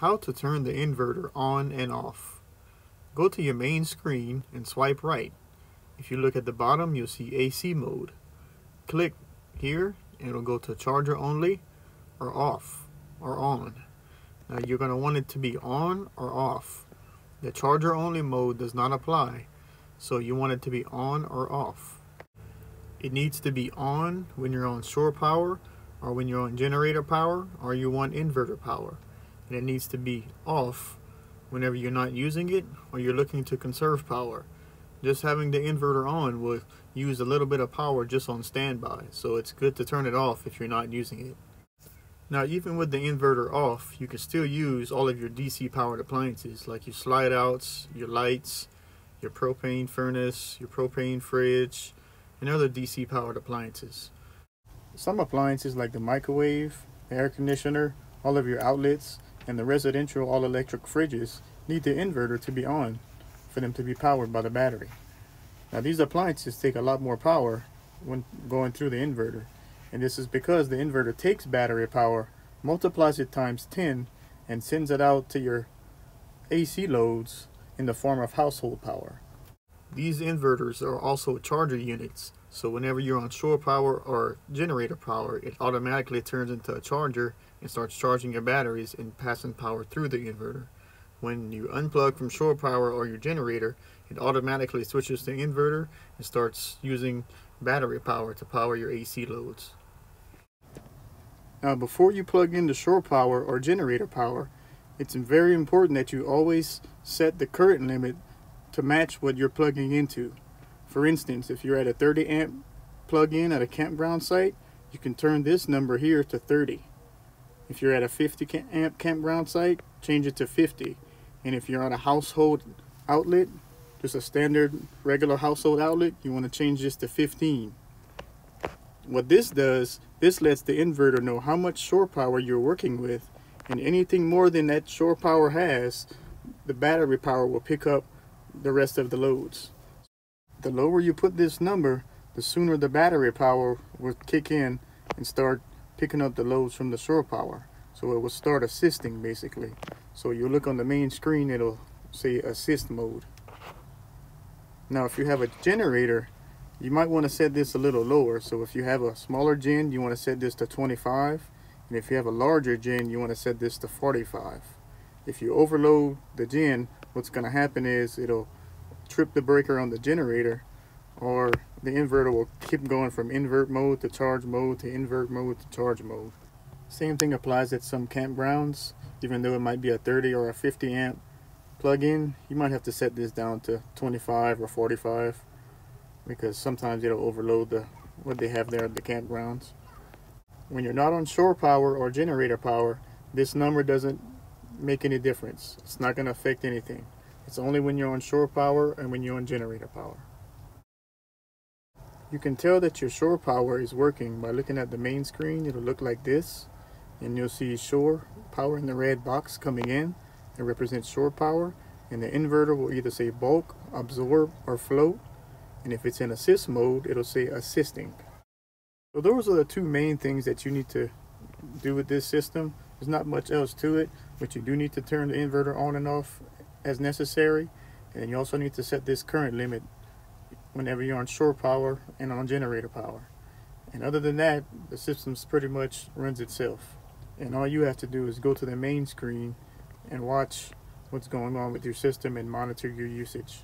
How to turn the inverter on and off. Go to your main screen and swipe right. If you look at the bottom, you'll see AC mode. Click here and it'll go to charger only or off or on. Now you're going to want it to be on or off. The charger only mode does not apply, so you want it to be on or off. It needs to be on when you're on shore power or when you're on generator power or you want inverter power and it needs to be off whenever you're not using it or you're looking to conserve power. Just having the inverter on will use a little bit of power just on standby, so it's good to turn it off if you're not using it. Now even with the inverter off, you can still use all of your DC powered appliances like your slide outs, your lights, your propane furnace, your propane fridge, and other DC powered appliances. Some appliances like the microwave, the air conditioner, all of your outlets, and the residential all-electric fridges need the inverter to be on for them to be powered by the battery. Now these appliances take a lot more power when going through the inverter and this is because the inverter takes battery power, multiplies it times 10 and sends it out to your AC loads in the form of household power. These inverters are also charger units so whenever you're on shore power or generator power, it automatically turns into a charger and starts charging your batteries and passing power through the inverter. When you unplug from shore power or your generator, it automatically switches to inverter and starts using battery power to power your AC loads. Now before you plug into shore power or generator power, it's very important that you always set the current limit to match what you're plugging into. For instance, if you're at a 30 amp plug-in at a campground site, you can turn this number here to 30. If you're at a 50 amp campground site, change it to 50. And if you're on a household outlet, just a standard regular household outlet, you want to change this to 15. What this does, this lets the inverter know how much shore power you're working with and anything more than that shore power has, the battery power will pick up the rest of the loads the lower you put this number, the sooner the battery power will kick in and start picking up the loads from the shore power. So it will start assisting basically. So you look on the main screen, it'll say assist mode. Now if you have a generator, you might want to set this a little lower. So if you have a smaller gen, you want to set this to 25. And if you have a larger gen, you want to set this to 45. If you overload the gen, what's going to happen is it'll trip the breaker on the generator or the inverter will keep going from invert mode to charge mode to invert mode to charge mode. Same thing applies at some campgrounds. Even though it might be a 30 or a 50 amp plug-in, you might have to set this down to 25 or 45 because sometimes it'll overload the what they have there at the campgrounds. When you're not on shore power or generator power, this number doesn't make any difference. It's not going to affect anything. It's only when you're on shore power and when you're on generator power. You can tell that your shore power is working by looking at the main screen. It'll look like this. And you'll see shore power in the red box coming in. It represents shore power. And the inverter will either say bulk, absorb, or float. And if it's in assist mode, it'll say assisting. So those are the two main things that you need to do with this system. There's not much else to it, but you do need to turn the inverter on and off as necessary. And you also need to set this current limit whenever you're on shore power and on generator power. And other than that, the system pretty much runs itself. And all you have to do is go to the main screen and watch what's going on with your system and monitor your usage.